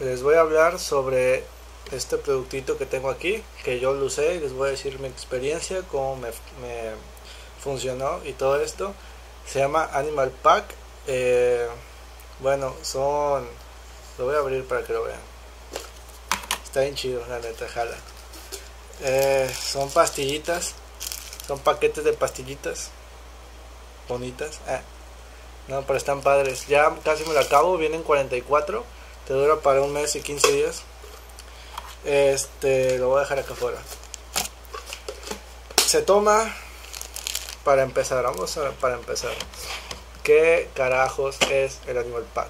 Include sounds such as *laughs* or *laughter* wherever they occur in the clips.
les voy a hablar sobre este productito que tengo aquí, que yo lo usé y les voy a decir mi experiencia, cómo me, funcionó y todo esto. Se llama Animal Pack. Eh, bueno, son... Lo voy a abrir para que lo vean. Está bien chido, la neta, jala. Eh, son pastillitas. Son paquetes de pastillitas. Bonitas. Ah, no, pero están padres. Ya casi me lo acabo. Vienen 44. Te dura para un mes y 15 días. Este, lo voy a dejar acá afuera. Se toma para empezar. Vamos a, para empezar. ¿Qué carajos es el Animal Pack?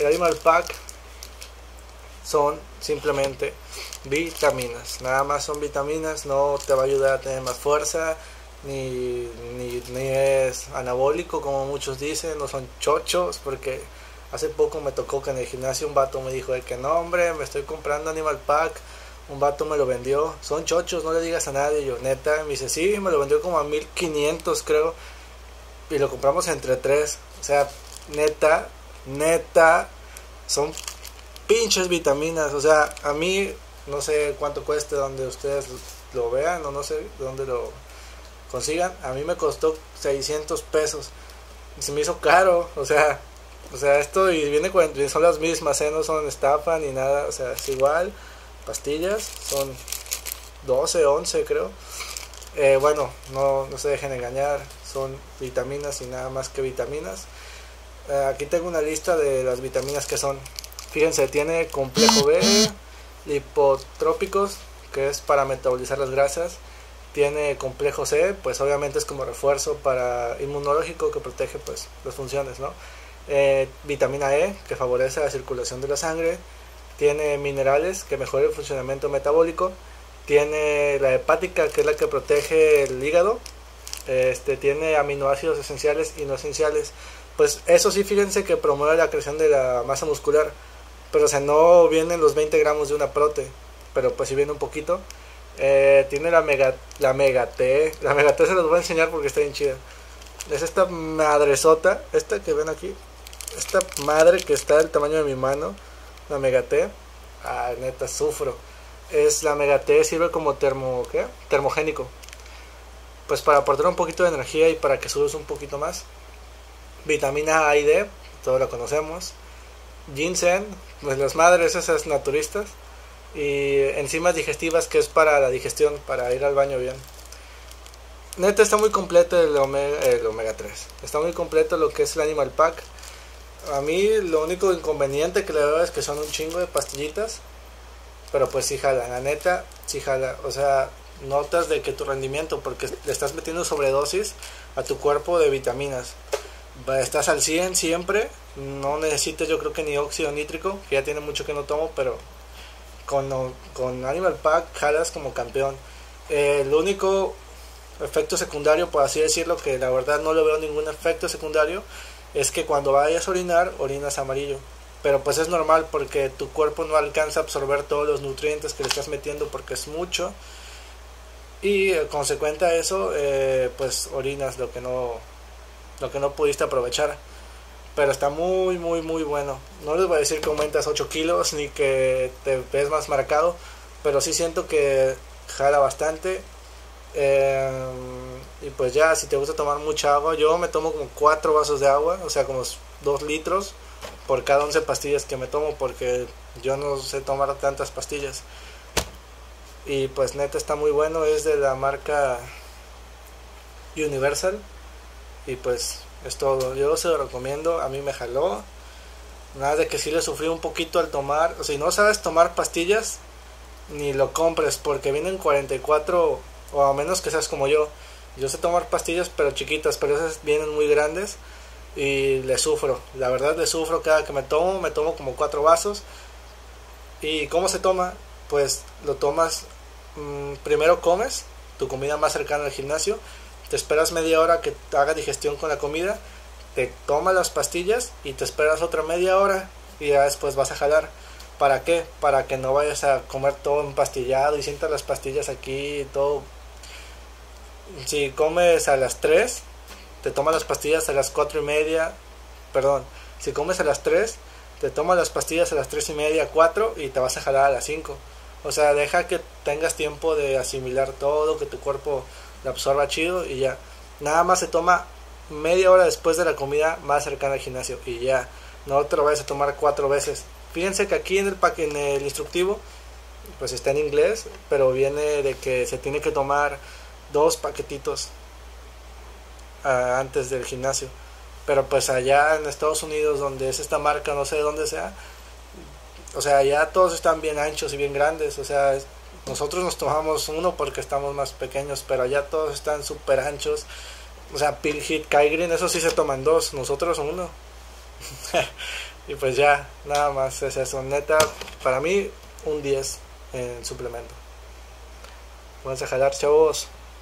El Animal Pack son simplemente vitaminas. Nada más son vitaminas, no te va a ayudar a tener más fuerza, ni, ni, ni, es anabólico como muchos dicen, no son chochos, porque hace poco me tocó que en el gimnasio un vato me dijo de que no hombre, me estoy comprando Animal Pack, un vato me lo vendió, son chochos, no le digas a nadie, yo neta, me dice sí, me lo vendió como a 1500 creo, y lo compramos entre tres, o sea, neta, neta, son pinches vitaminas. O sea, a mí no sé cuánto cueste donde ustedes lo vean o no sé dónde lo consigan. A mí me costó 600 pesos. Y se me hizo caro. O sea, o sea, esto y viene son las mismas, ¿eh? no son estafa ni nada. O sea, es igual. Pastillas son 12, 11 creo. Eh, bueno, no, no se dejen engañar. Son vitaminas y nada más que vitaminas. Eh, aquí tengo una lista de las vitaminas que son Fíjense, tiene complejo B, lipotrópicos, que es para metabolizar las grasas. Tiene complejo C, pues obviamente es como refuerzo para inmunológico que protege pues las funciones, ¿no? Eh, vitamina E, que favorece la circulación de la sangre. Tiene minerales, que mejora el funcionamiento metabólico. Tiene la hepática, que es la que protege el hígado. Este, tiene aminoácidos esenciales y no esenciales. Pues eso sí, fíjense que promueve la creación de la masa muscular pero o sea, no vienen los 20 gramos de una prote, pero pues si viene un poquito. Eh, tiene la mega, la mega T, la mega T se los voy a enseñar porque está bien chida. Es esta madresota, esta que ven aquí, esta madre que está del tamaño de mi mano, la mega T. Ah, neta, sufro. Es la mega T, sirve como termo, ¿qué? termogénico. Pues para aportar un poquito de energía y para que subes un poquito más. Vitamina A y D, todos la conocemos ginseng, pues las madres esas naturistas, y enzimas digestivas que es para la digestión, para ir al baño bien. Neta está muy completo el omega, el omega 3, está muy completo lo que es el Animal Pack. A mí lo único inconveniente que le veo es que son un chingo de pastillitas, pero pues sí jala, la neta, sí jala, o sea, notas de que tu rendimiento, porque le estás metiendo sobredosis a tu cuerpo de vitaminas estás al 100 siempre, no necesitas yo creo que ni óxido nítrico, que ya tiene mucho que no tomo, pero con, con Animal Pack jalas como campeón. Eh, el único efecto secundario, por así decirlo, que la verdad no le veo ningún efecto secundario, es que cuando vayas a orinar, orinas amarillo. Pero pues es normal porque tu cuerpo no alcanza a absorber todos los nutrientes que le estás metiendo porque es mucho. Y eh, consecuente a eso, eh, pues orinas lo que no lo que no pudiste aprovechar. Pero está muy, muy, muy bueno. No les voy a decir que aumentas 8 kilos ni que te ves más marcado, pero sí siento que jala bastante. Em, y pues ya, si te gusta tomar mucha agua, yo me tomo como 4 vasos de agua, o sea, como 2 litros por cada 11 pastillas que me tomo, porque yo no sé tomar tantas pastillas. Y pues neta está muy bueno, es de la marca Universal. Y pues es todo. Yo se lo recomiendo. A mí me jaló. Nada de que sí le sufrí un poquito al tomar. O si no sabes tomar pastillas, ni lo compres porque vienen 44 o a menos que seas como yo. Yo sé tomar pastillas pero chiquitas, pero esas vienen muy grandes y le sufro. La verdad le sufro cada que me tomo, me tomo como cuatro vasos. ¿Y cómo se toma? Pues lo tomas, mmm, primero comes tu comida más cercana al gimnasio te esperas media hora que haga digestión con la comida, te tomas las pastillas y te esperas otra media hora y ya después vas a jalar. ¿Para qué? Para que no vayas a comer todo empastillado y sientas las pastillas aquí y todo. Si comes a las 3, te tomas las pastillas a las 4 y media. Perdón, si comes a las 3, te tomas las pastillas a las 3 y media, 4 y te vas a jalar a las 5. O sea, deja que tengas tiempo de asimilar todo, que tu cuerpo lo absorba chido y ya. Nada más se toma media hora después de la comida más cercana al gimnasio y ya. No te lo vayas a tomar cuatro veces. Fíjense que aquí en el, en el instructivo, pues está en inglés, pero viene de que se tiene que tomar dos paquetitos ah, antes del gimnasio. Pero pues allá en Estados Unidos, donde es esta marca, no sé de dónde sea, o sea, ya todos están bien anchos y bien grandes. O sea, nosotros nos tomamos uno porque estamos más pequeños, pero allá todos están súper anchos. O sea, Pil Hit, Green, eso sí se toman dos, nosotros uno. *laughs* y pues ya, nada más es eso. Neta, para mí, un 10 en suplemento. Vamos a jalar, chavos.